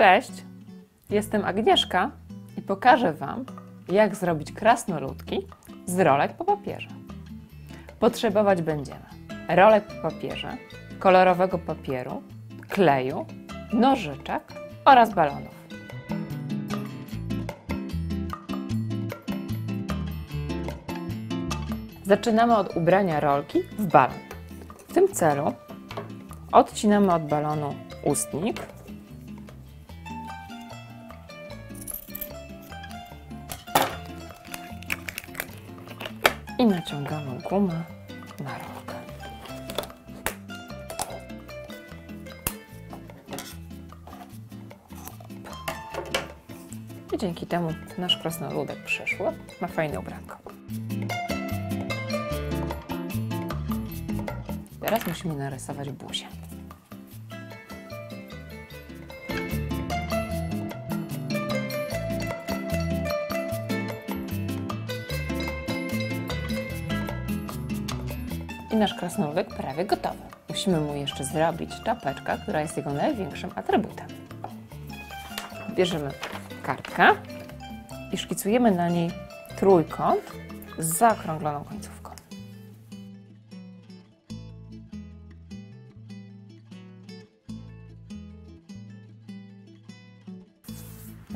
Cześć, jestem Agnieszka i pokażę Wam, jak zrobić krasnoludki z rolek po papierze. Potrzebować będziemy rolek po papierze, kolorowego papieru, kleju, nożyczek oraz balonów. Zaczynamy od ubrania rolki w balon. W tym celu odcinamy od balonu ustnik i naciągamy gumę na rolkę. I dzięki temu nasz krasnoludek przyszły ma fajne ubranko. Teraz musimy narysować buzię. I nasz krasnoludek prawie gotowy. Musimy mu jeszcze zrobić czapeczkę, która jest jego największym atrybutem. Bierzemy kartkę i szkicujemy na niej trójkąt z zaokrągloną końcówką.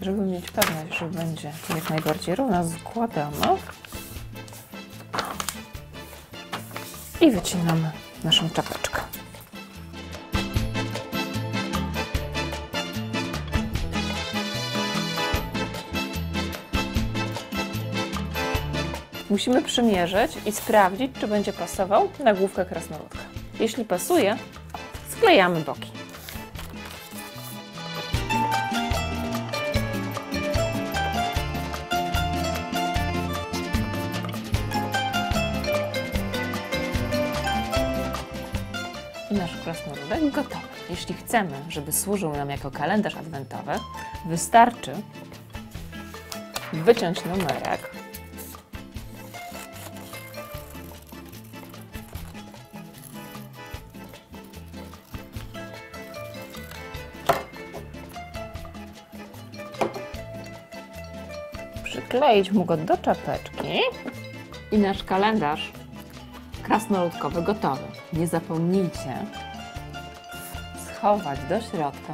Żeby mieć pewność, że będzie jak najbardziej równa, składamy i wycinamy naszą czapeczkę. Musimy przymierzyć i sprawdzić, czy będzie pasował na główkę krasnoludka. Jeśli pasuje, sklejamy boki. Nasz krasnoludek gotowy. Jeśli chcemy, żeby służył nam jako kalendarz adwentowy, wystarczy wyciąć numerek przykleić mu go do czapeczki i nasz kalendarz krasnoludkowy gotowy. Nie zapomnijcie schować do środka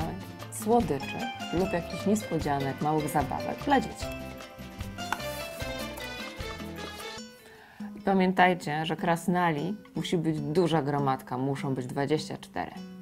słodyczy lub jakichś niespodzianek, małych zabawek dla dzieci. I pamiętajcie, że krasnali musi być duża gromadka, muszą być 24.